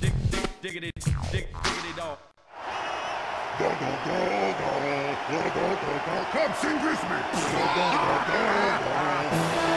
Dig, dig, diggity, dig, diggity dog. Go, go, go, go, go, go, go, go. Come sing with me. Go, go, go, go, go.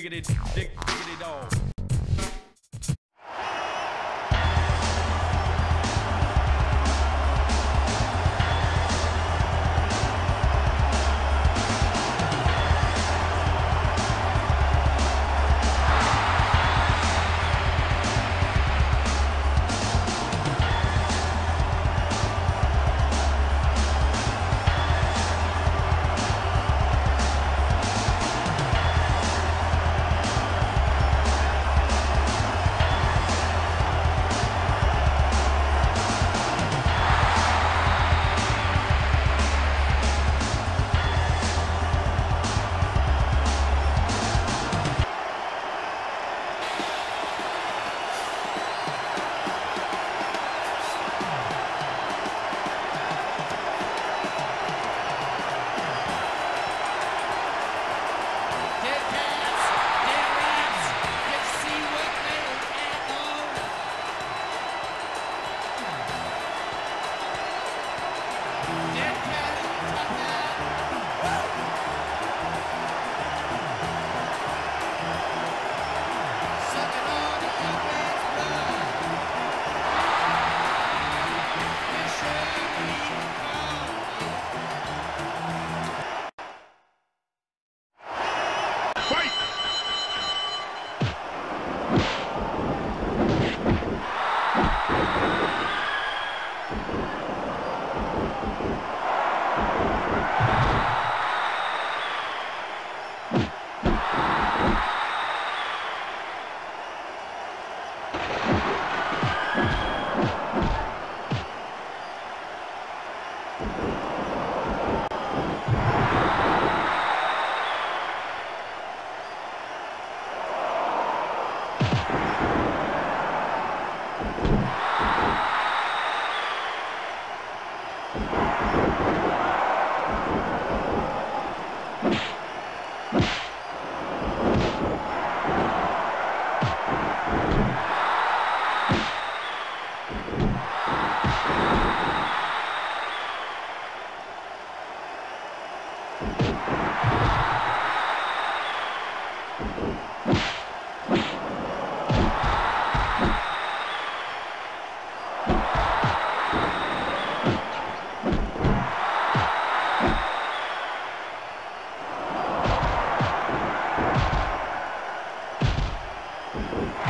Diggity, dig, One,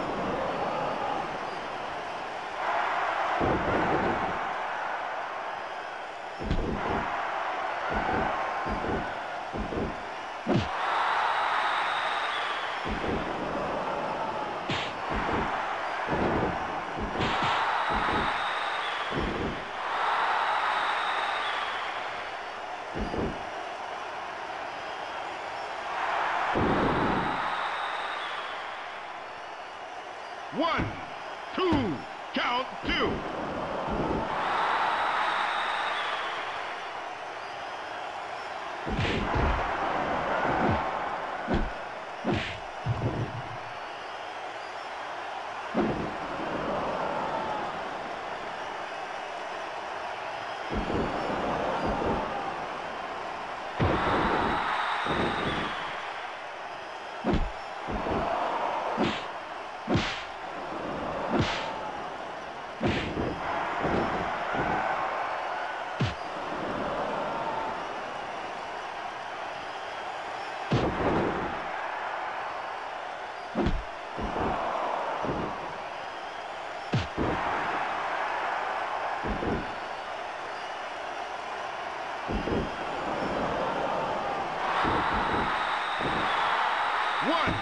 One, two, count two. One.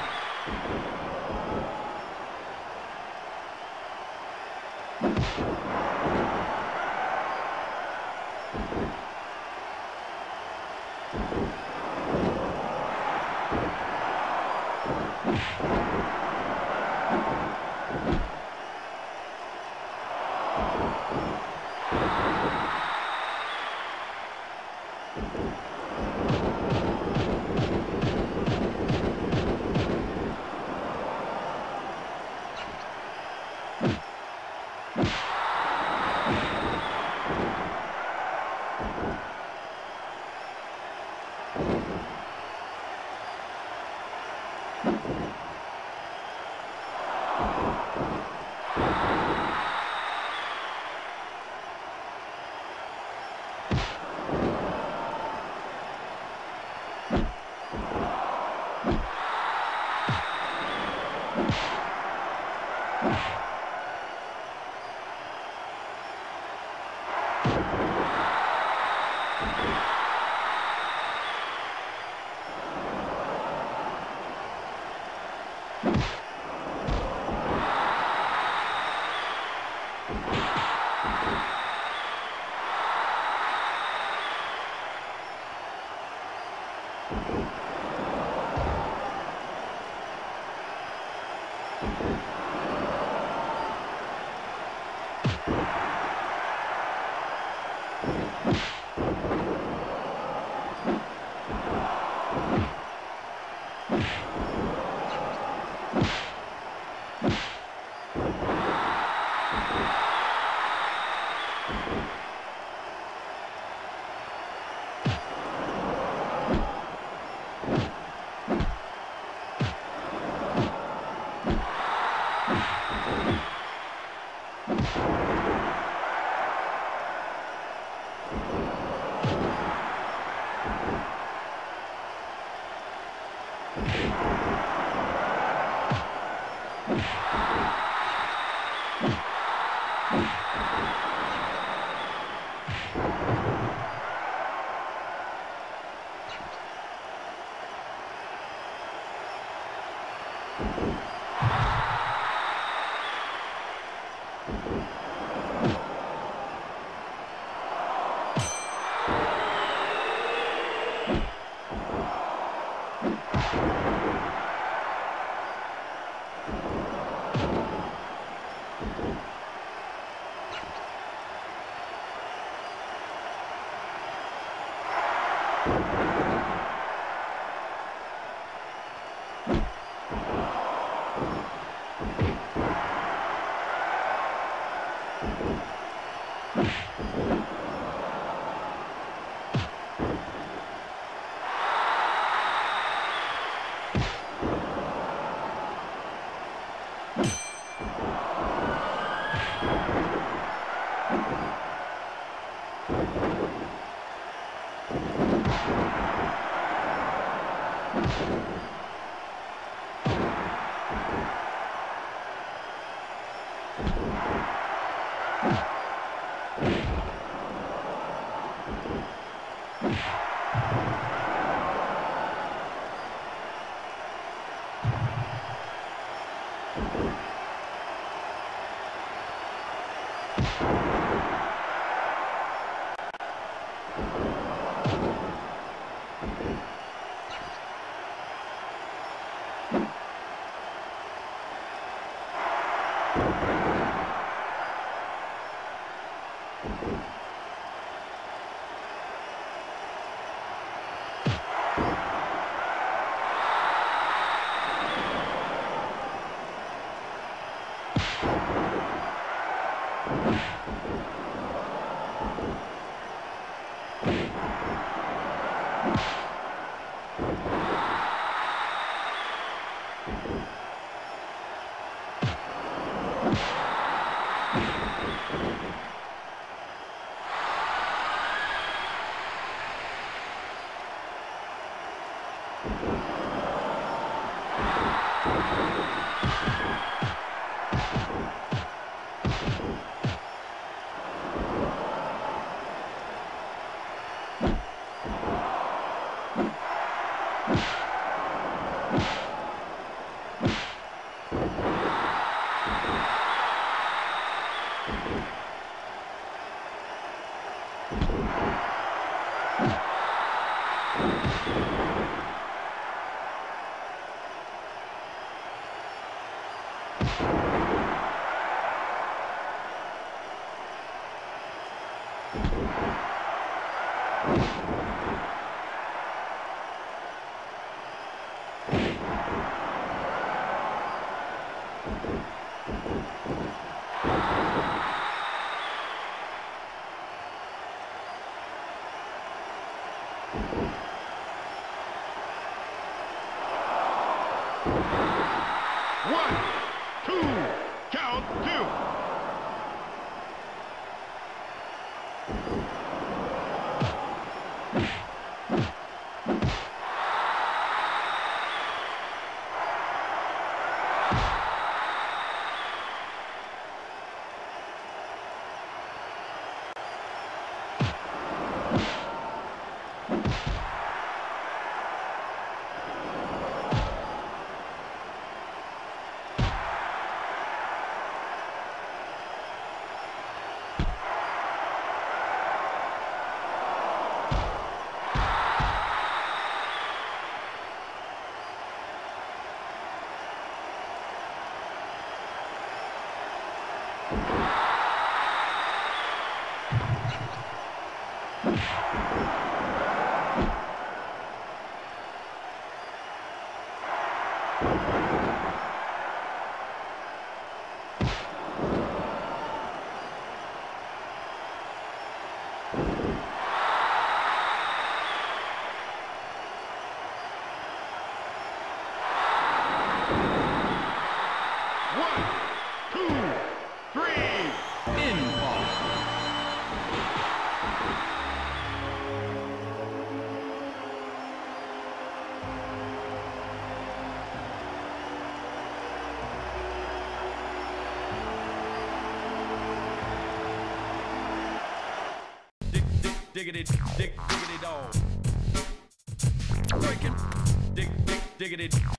One, two, count two. Diggity, dig, diggity dog. Breaking. Dig, dig, diggity, dig, diggity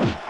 One.